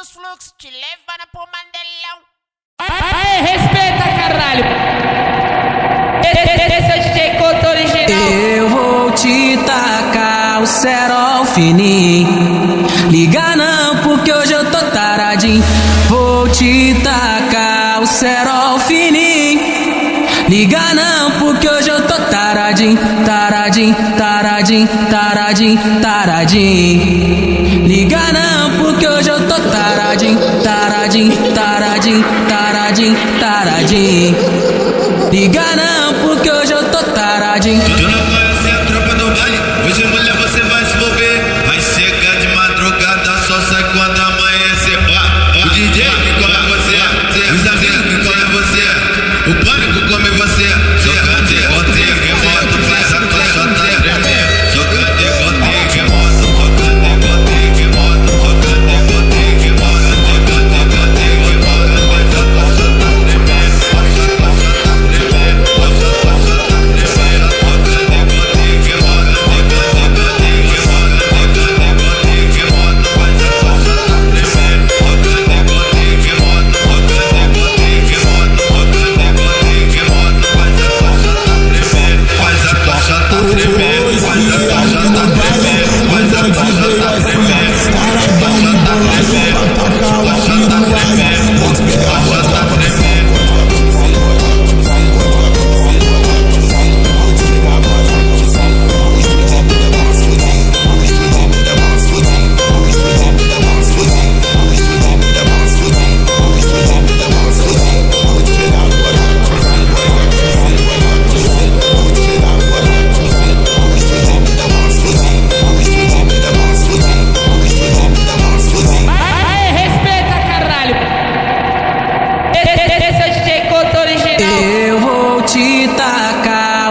dos fluxos, te levando pro mandelão. Aê, respeita, caralho! Esse é o DJ Couto original. Eu vou te tacar o cerol fininho. Liga não, porque hoje eu tô taradinho. Vou te tacar o cerol fininho. Liga não, porque hoje eu tô taradinho, taradinho, taradinho, taradinho, taradinho. Liga não, taradinho, taradinho, taradinho, taradinho, taradinho. Liga não, porque hoje eu tô taradinho. Tu não conhece a tropa do baile? Hoje mulher você vai se envolver.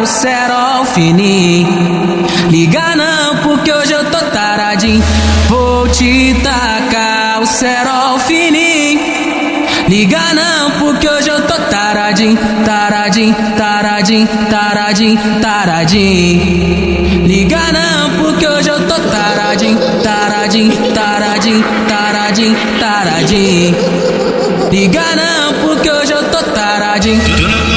O cerol fininho. Liga não, porque hoje eu tô taradinho. Vou te tacar o cerol fininho. Liga não, porque hoje eu tô taradinho, taradinho, taradinho, taradinho, taradinho. Liga não, porque hoje eu tô taradinho, taradinho, taradinho, taradinho, taradinho. Liga não, porque hoje eu tô taradinho. Tu não